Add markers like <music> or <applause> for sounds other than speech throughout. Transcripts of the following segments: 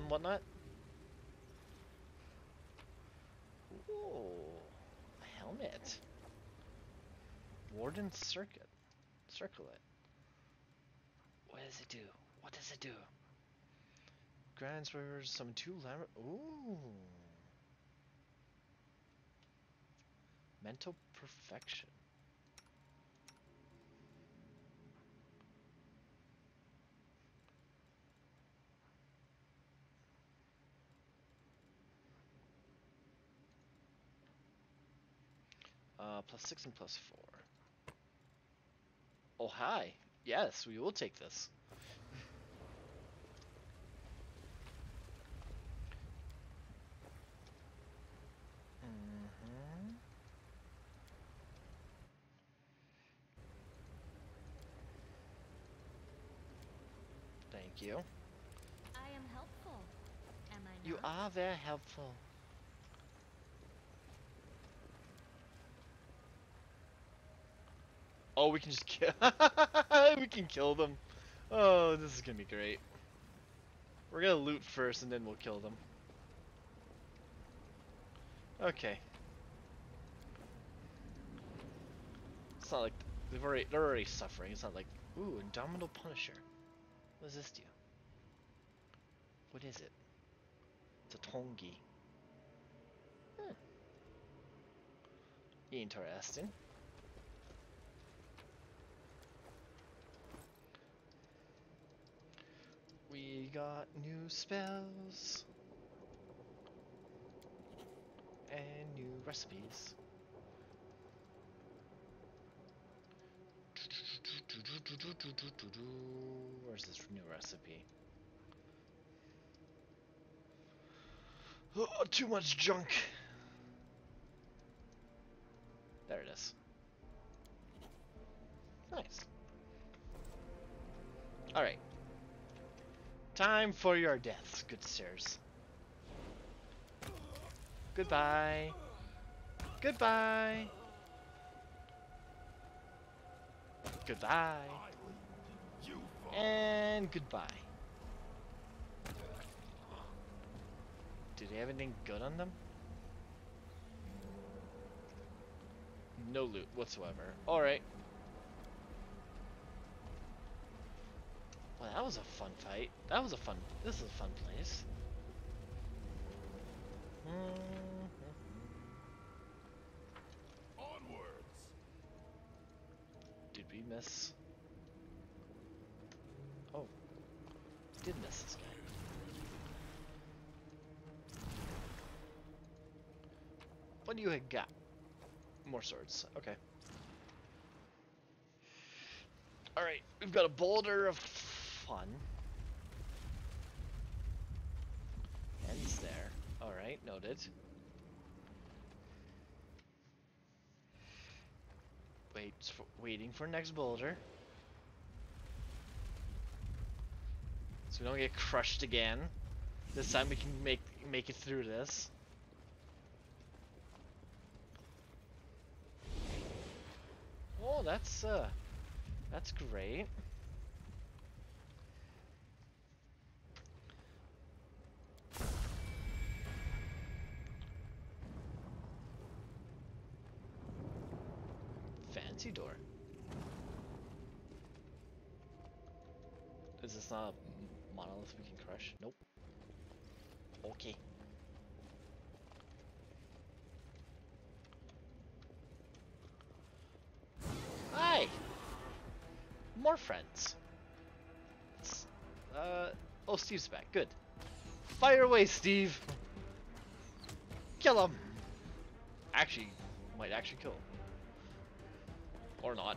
and whatnot. Ooh, a helmet. Warden circuit. Circlet. What does it do? What does it do? Grants for summon two lamb. Ooh. Mental perfection. Uh, plus six and plus four. Oh, hi. Yes, we will take this. Mhm. Thank you. I am helpful. Am I not? You are very helpful. Oh, we can just kill. <laughs> we can kill them. Oh, this is gonna be great. We're gonna loot first, and then we'll kill them. Okay. It's not like they've already they're already suffering. It's not like ooh, Indomitable Punisher. What does this do? What is it? It's a Tongi. Hmm. Interesting. We got new spells and new recipes. Where's this new recipe? Oh, too much junk. There it is. Nice. Alright. Time for your deaths, good sirs. Goodbye. Goodbye. Goodbye. And goodbye. Do they have anything good on them? No loot whatsoever. Alright. Well, that was a fun fight. That was a fun. This is a fun place. Onwards. Did we miss? Oh, we did miss this guy. What do you have got? More swords. Okay. Alright, we've got a boulder of fun. Ends there. Alright, noted. Wait, for, waiting for next boulder. So we don't get crushed again. This time we can make make it through this. Oh, that's uh, that's great. Is this not a monolith we can crush? Nope. Okay. Hi! More friends. S- Uh, oh, Steve's back. Good. Fire away, Steve! Kill him! Actually, might actually kill him. Or not.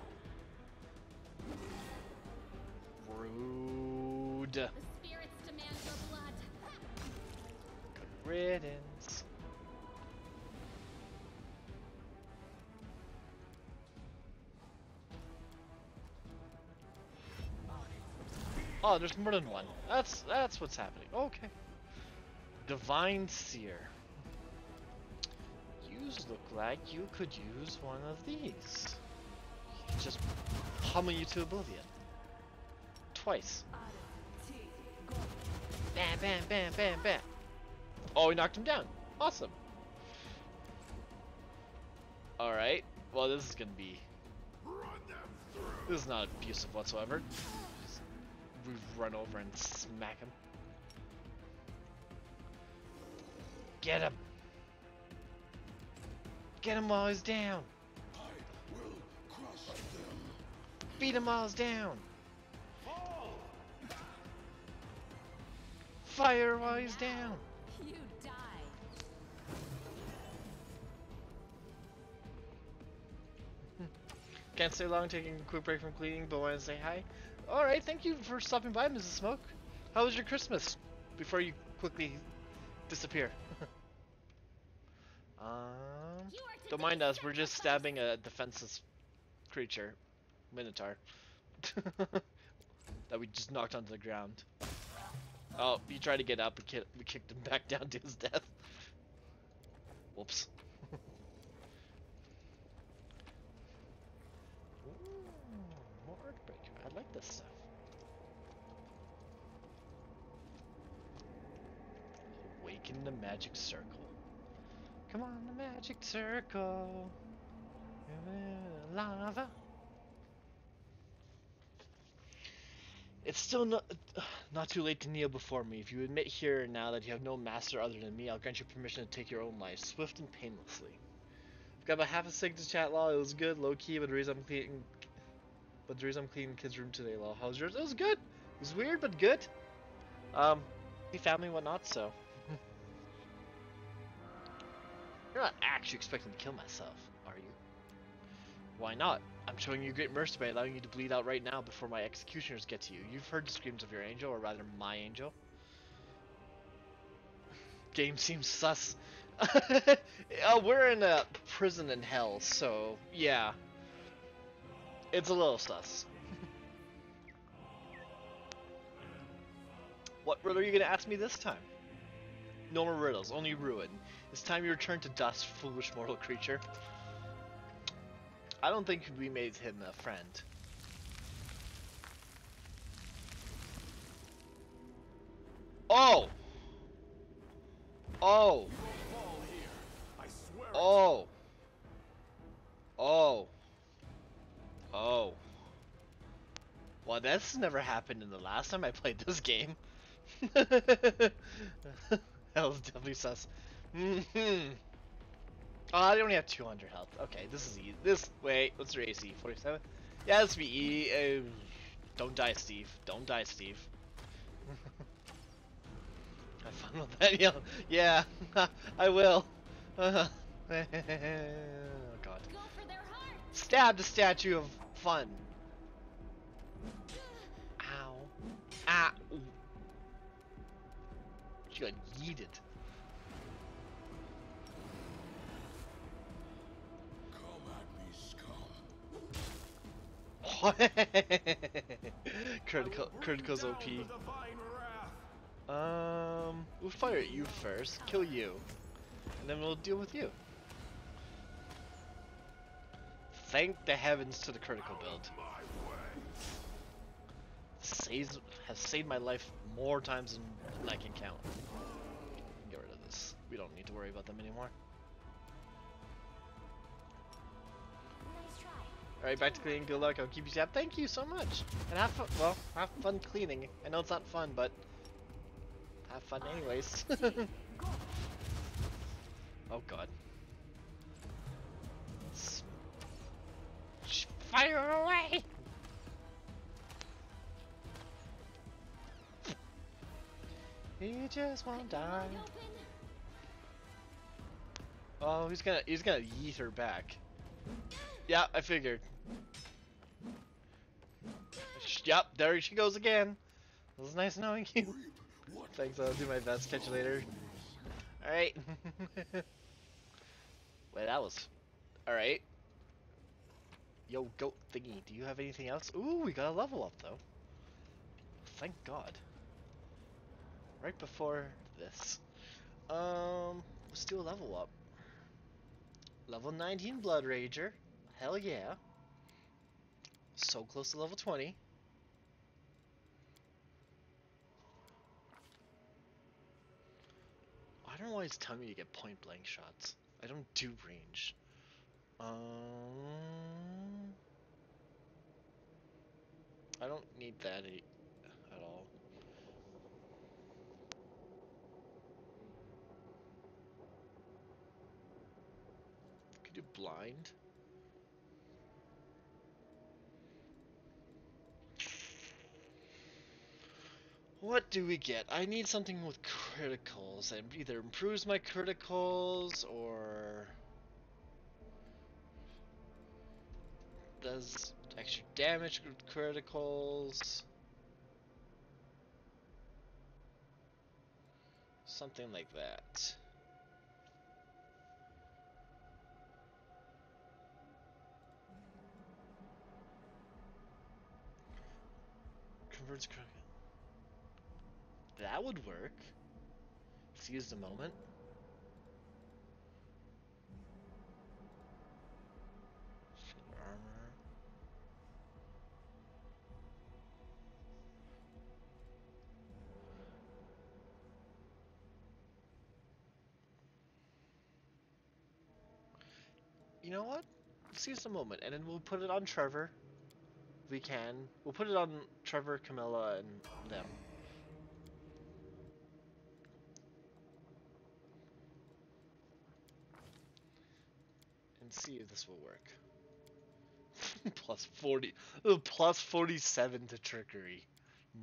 Rude. The spirits demand your blood. Good riddance. Oh, there's more than one. That's that's what's happening. Okay. Divine Seer. You look like you could use one of these. Just pummel you to oblivion. Twice. Bam, bam, bam, bam, bam. Oh, we knocked him down. Awesome. Alright. Well, this is gonna be... This is not abusive whatsoever. We run over and smack him. Get him! Get him while he's down! Beat him while he's down! Fire while he's down! You die. <laughs> Can't stay long taking a quick break from cleaning, but want to say hi. Alright, thank you for stopping by, Mrs. Smoke. How was your Christmas? Before you quickly disappear. <laughs> um, You are to don't mind us, we're just stabbing a defenseless creature. Minotaur. <laughs> that we just knocked onto the ground. Oh, he tried to get up, we, ki we kicked him <laughs> back down to his death. Whoops. Ooh, more Earthbreaker. I like this stuff. Awaken the magic circle. Come on, the magic circle. Lava. It's still not <sighs> not too late to kneel before me. If you admit here and now that you have no master other than me, I'll grant you permission to take your own life, swift and painlessly. I've got about half a cig to chat, law. It was good, low key, but the reason I'm cleaning, but the reason I'm cleaning kids' room today, law. How's yours? It was good. It was weird, but good. Um, family, whatnot. So <laughs> you're not actually expecting to kill myself? Why not? I'm showing you great mercy by allowing you to bleed out right now before my executioners get to you. You've heard the screams of your angel, or rather, my angel. <laughs> Game seems sus. <laughs> uh, we're in a prison in hell, so yeah. It's a little sus. <laughs> what riddle are you gonna ask me this time? No more riddles, only ruin. It's time you return to dust, foolish mortal creature. I don't think we made him a friend. Oh! Oh! Oh! Oh! Oh! Well, that's never happened in the last time I played this game. <laughs> that was definitely sus. hmm Oh, I only have 200 health. Okay, this is easy. This, wait, what's your AC? 47? Yeah, this be E. Uh, don't die, Steve. Don't die, Steve. <laughs> Have fun with that, <laughs> yeah. Yeah, <laughs> I will. oh, God. Go for their. Stab the statue of fun. Ow. Ah. She got yeeted. <laughs> critical, critical's OP. Um, we'll fire at you first, kill you, and then we'll deal with you. Thank the heavens to the critical build. Saves has saved my life more times than I can count. Get rid of this. We don't need to worry about them anymore. Alright, back to cleaning. Good luck. I'll keep you tapped. Thank you so much. And have fun. Well, have fun cleaning. I know it's not fun, but have fun anyways. <laughs> oh god. Fire away! He just won't die. Oh, he's gonna he's gonna yeet her back. Yeah, I figured. Yep, there she goes again. It was nice knowing you. Thanks, I'll do my best. Catch you later. Alright. <laughs> Wait, that was... Alright. Yo, goat thingy, do you have anything else? Ooh, we got a level up, though. Thank God. Right before this. Um, let's do a level up. Level 19 Bloodrager. Hell yeah. So close to level 20. I don't know why it's telling me to get point blank shots. I don't do range. Um, I don't need that at all. Could you blind? What do we get? I need something with criticals and either improves my criticals or does extra damage with criticals. Something like that. Converts critical. That would work. Seize the moment. You know what? Seize the moment, and then we'll put it on Trevor. We can. We'll put it on Trevor, Camilla, and them. and see if this will work. <laughs> plus 40, oh, plus 47 to trickery.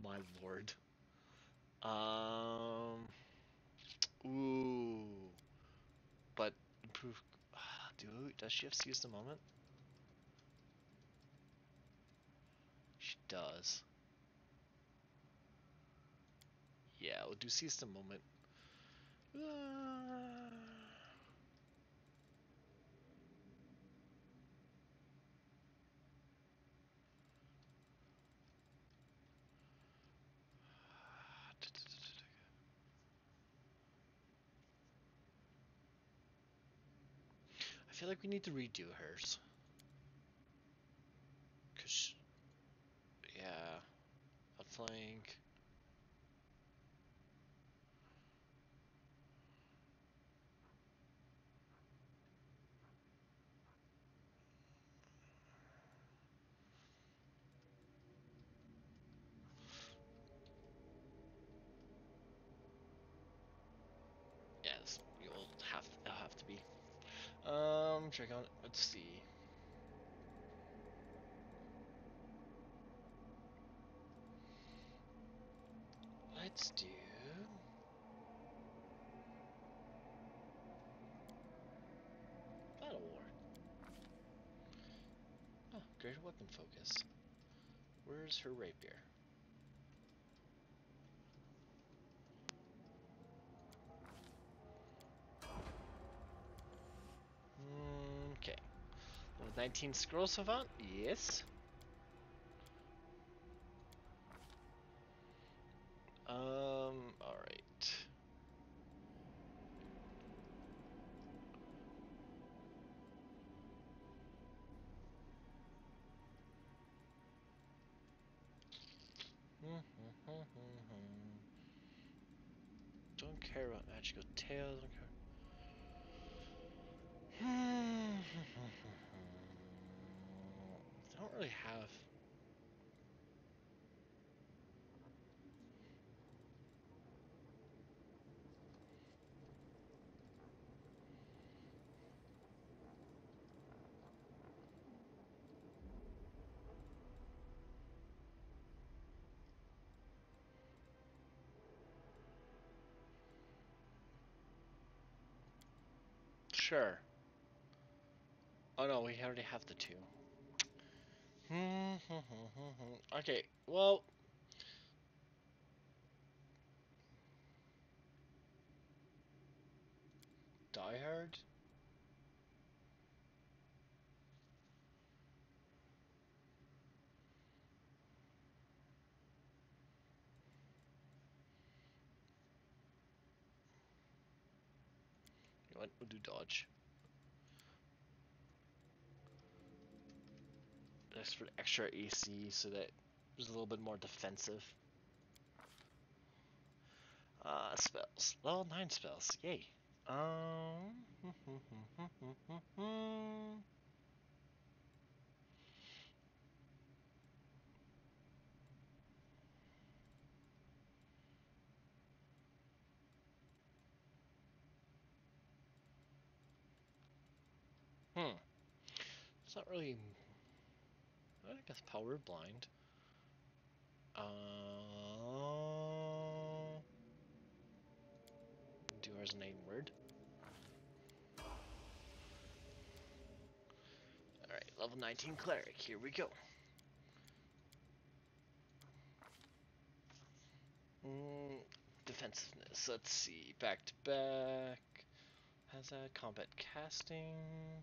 My lord. Um. Ooh. But improve. Do does she have seize the moment? She does. Yeah, we'll do seize the moment. Uh, I feel like we need to redo hers. Cause, yeah, outflank. Yes, you'll have it'll have to be. Check out. Let's see. Let's do. Battle War. Oh, greater weapon focus. Where's her rapier? 19 Scroll Savant? Yes. Um, alright. Don't care about magical tail, don't care. <sighs> <laughs> Really have. Sure. Oh no, we already have the two. <laughs> okay, well. Die Hard? You what? We'll do Dodge. Just for extra AC so that there's a little bit more defensive. Uh, spells. Level 9 spells. Yay. Um. <laughs> Hmm. It's not really. I guess power blind. Uh. Do ours name word. Alright, level 19 cleric, here we go. Mm, defensiveness, let's see. Back to back. Has a combat casting?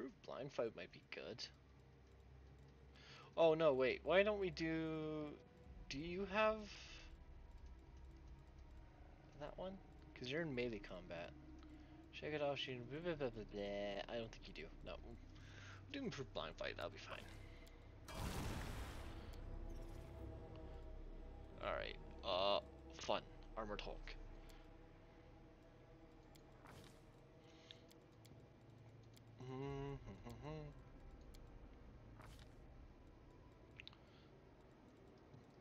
Improved blind fight might be good. Oh no, wait. Why don't we do? Do you have that one? Because you're in melee combat. Shake it off, shooting. Blah, blah, blah, blah, blah. I don't think you do. No. Do improved blind fight. That'll be fine. All right. Uh, fun. Armored Hulk. Mm-hmm, mm-hmm.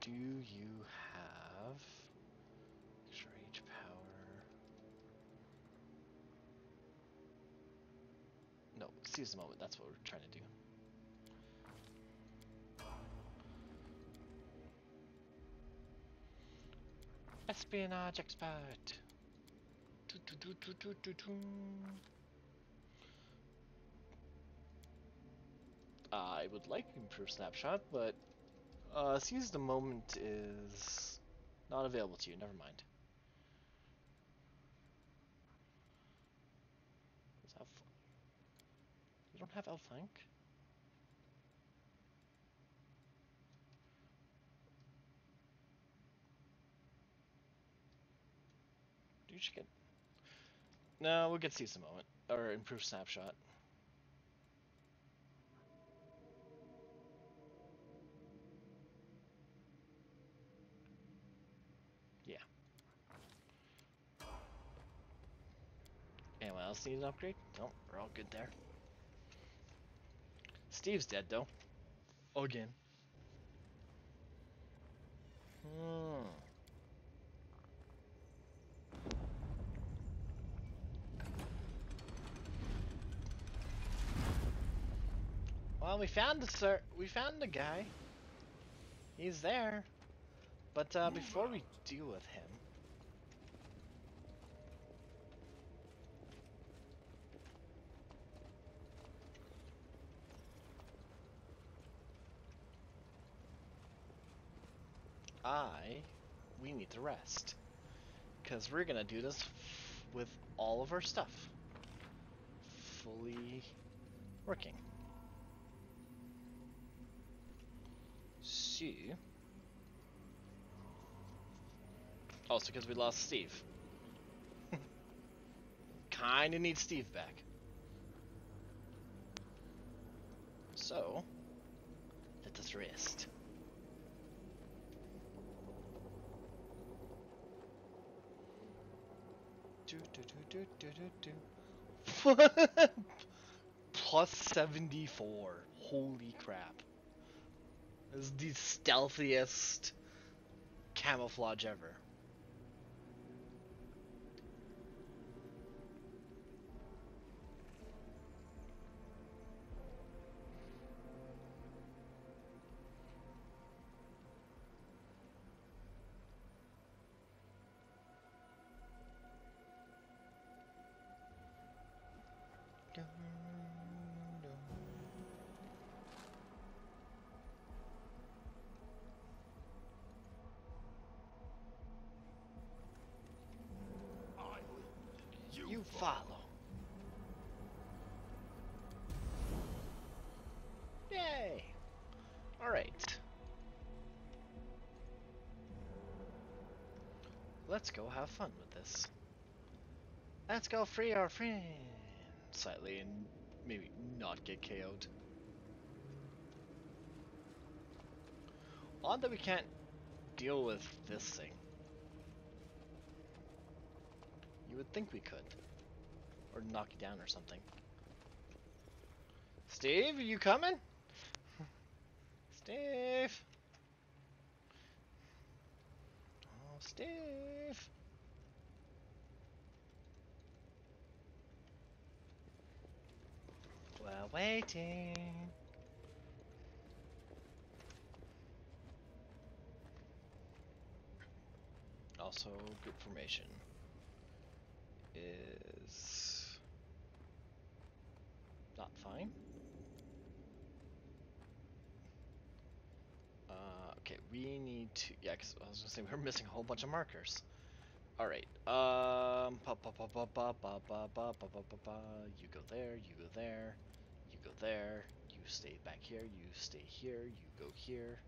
Do you have extra rage power? No, seize the moment. That's what we're trying to do. Espionage expert. Do, do, do, do, do, do, do. I would like improved snapshot, but uh, seize the moment is not available to you. Never mind. You don't have outflank? Do you get? No, we'll get seize the moment or improved snapshot. Yeah. Anyone else need an upgrade? No, we're all good there. Steve's dead though. Again. Hmm. Well, we found the sir. We found the guy. He's there. But uh, before we deal with him, I, we need to rest. Because we're gonna do this with all of our stuff fully working. So, also because we lost Steve. <laughs> Kinda need Steve back. So, let us rest. Do, do, do, do, do, do, do. <laughs> Plus 74. Holy crap. This is the stealthiest camouflage ever. Let's go have fun with this. Let's go free our friend slightly and maybe not get KO'd. Odd that we can't deal with this thing. You would think we could. Or knock you down or something. Steve, are you coming? <laughs> Steve! Oh, Steve! We're waiting. Also, group formation is not fine. Uh, okay, we need to. Yeah, 'cause I was gonna say we're missing a whole bunch of markers. All right. Um. You go there. You go there. You go there. You stay back here. You stay here. You go here.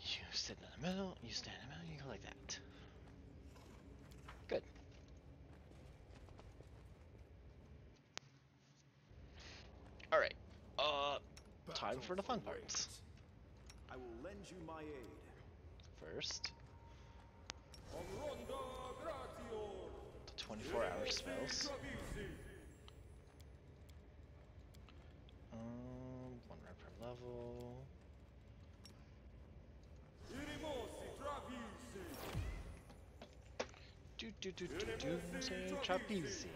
You sit in the middle. You stand in the middle. You go like that. Good. All right. Uh, time for the fun parts. I will lend you my aid. First, the 24 hour spells. Um, one rep per level. Do do do do do say trapeze.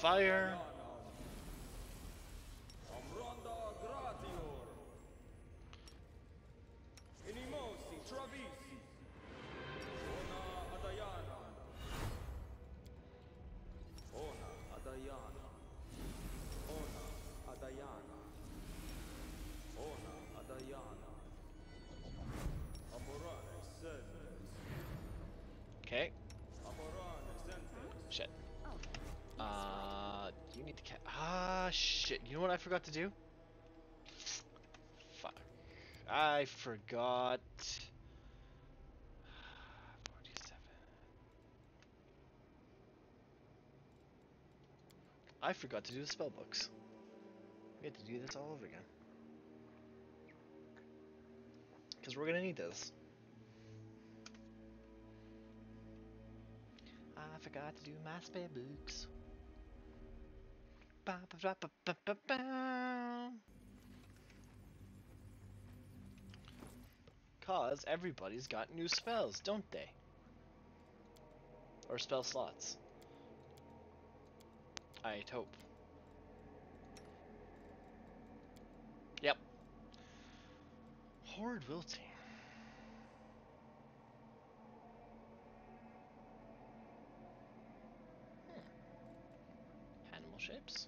Fire. What I forgot to do? Fuck. I forgot. 47. <sighs> I forgot to do the spell books. We have to do this all over again. Because we're gonna need this. I forgot to do my spell books. Cause everybody's got new spells, don't they? Or spell slots. I'd hope. Yep. Horrid wilting. Hmm. Animal shapes.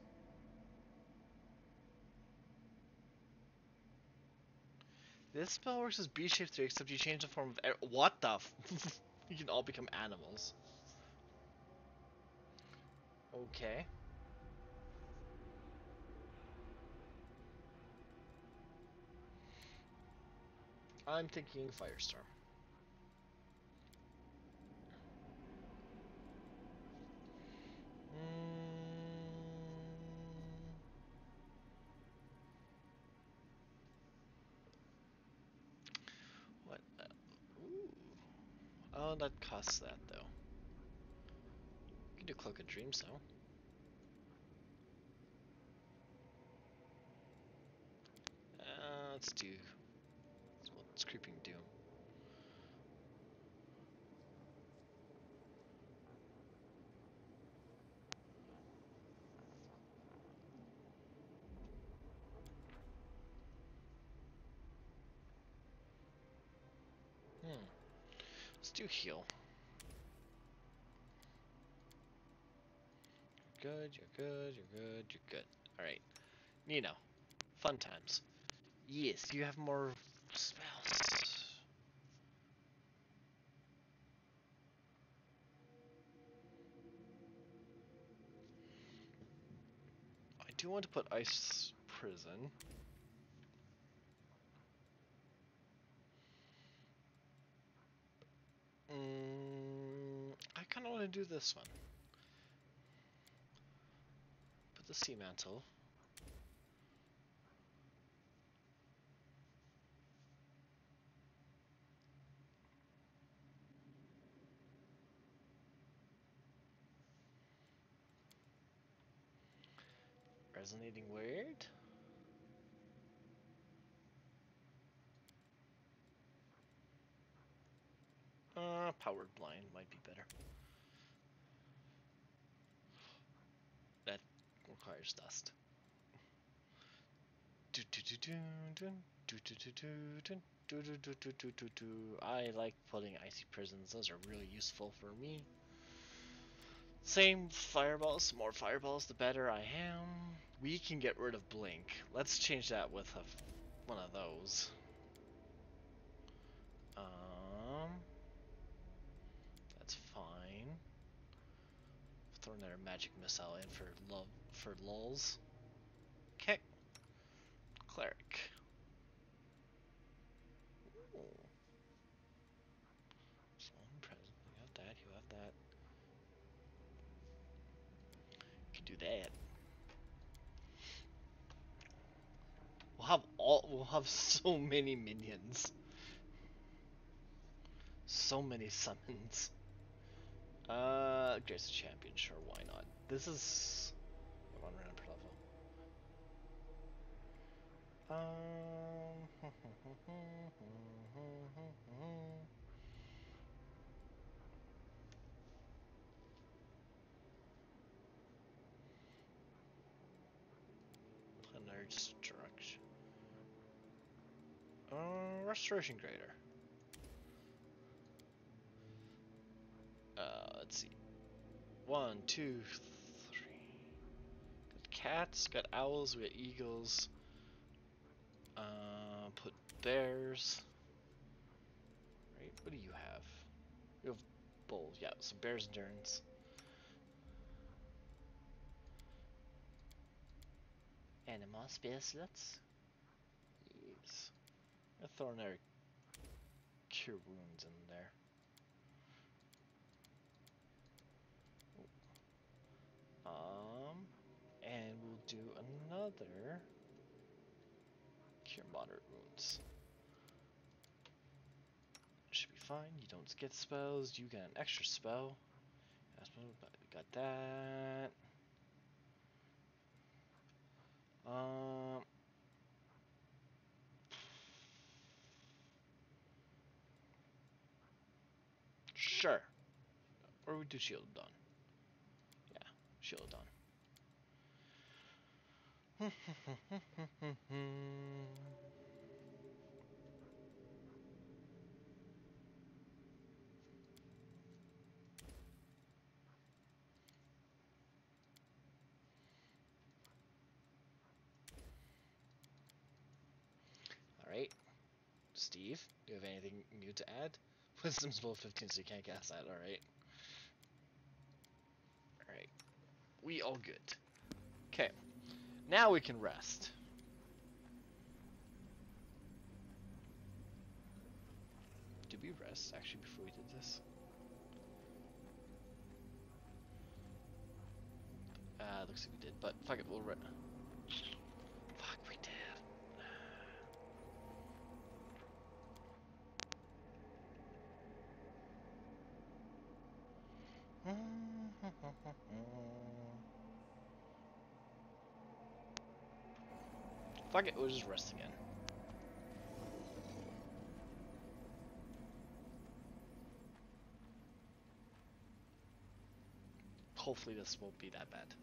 This spell works as Beast shape 3 except you change the form of what the f <laughs> you can all become animals. Okay. I'm thinking Firestorm. Oh, that costs that though. You can do Cloak of Dreams though. Uh, let's do. Well, it's Creeping Doom. Hmm. Do heal. Good, you're good, you're good, you're good. Alright. Nino. Fun times. Yes, you have more spells. I do want to put ice prison. Mm, To do this one. Put the sea mantle. Resonating word. Uh, powered blind might be better. That requires dust. Do do do do dun, do do do do dun, do do do do do do dust. I like putting icy prisons. Those are really useful for me. Same fireballs. More fireballs, the better I am. We can get rid of blink. Let's change that with one of those. Um, that's fine. Throw another magic missile in for love for lulls. Okay. Cleric. Ooh. Present. You have that. You have that. You can do that. We'll have all. We'll have <laughs> so many minions. So many summons. Uh, Grace Champion, sure, why not? This is Um, <laughs> destruction. Uh, restoration greater. Uh, let's see. One, two, three. Got cats, got owls, we got eagles. Uh, put bears. Right, what do you have? You have bulls, yeah, so bears and terns. Animal spacelets. Yes. I'm throwing our cure wounds in there. Um, and we'll do another Should be fine. You don't get spells. You get an extra spell. We got that. Um. Sure. Or we do shield done. Yeah, shield done. <laughs> Alright. Do you have anything new to add? <laughs> Wisdom's below 15, so you can't cast that, alright. Alright. We all good. Okay. Now we can rest. Did we rest actually before we did this? Uh, looks like we did, but fuck it, we'll re- Fuck, we did. <laughs> Fuck it, we'll just rest again. Hopefully this won't be that bad.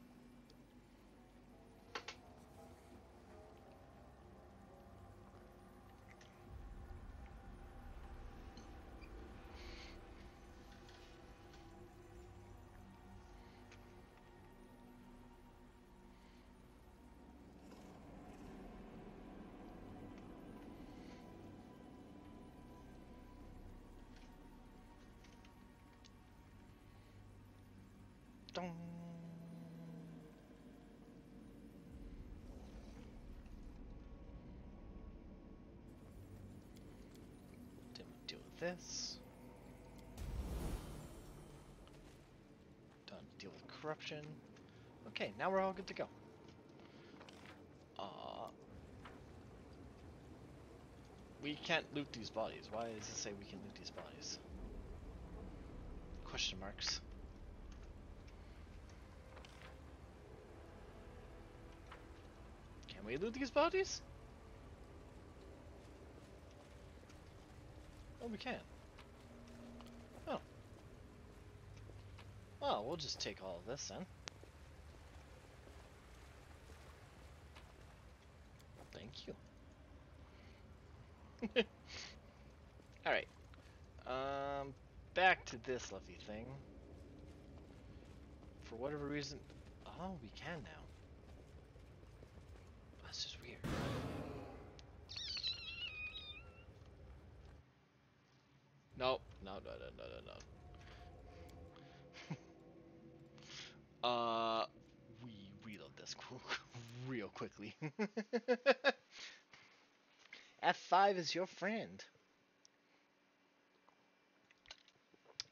This. Done. Deal with corruption. Okay, now we're all good to go. Uh, we can't loot these bodies. Why does it say we can loot these bodies? Question marks. Can we loot these bodies? Oh, we can. Oh. Well, we'll just take all of this then. Thank you. <laughs> Alright. Um, back to this lovely thing. For whatever reason... Oh, we can now. That's just weird. Nope. No, no, no, no, no, no. <laughs> uh, we reload this <laughs> real quickly. <laughs> F5 is your friend.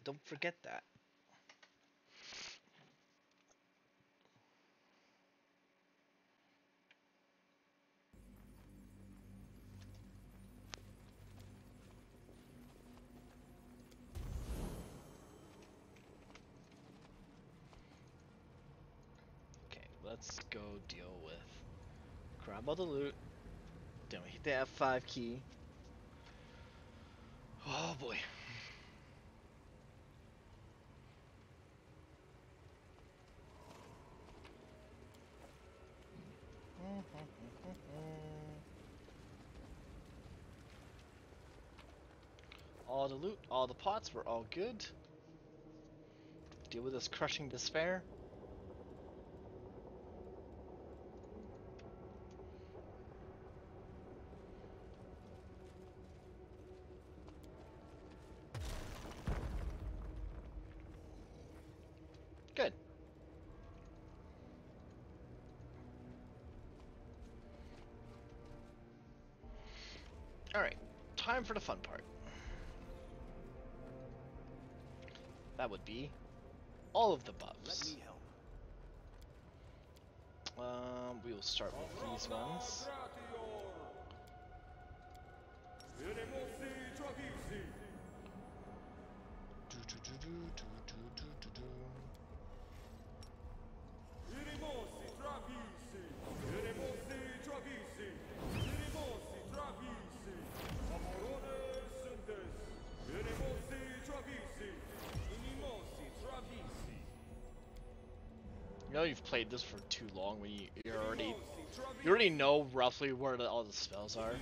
Don't forget that. Go deal with grab all the loot. Then we hit the F5 key. Oh boy. All the loot, all the pots were all good. Deal with this crushing despair. Good. Alright, time for the fun part. That would be all of the buffs. Um, we will start with these ones. You've played this for too long when you, you already you already know roughly where the, all the spells are.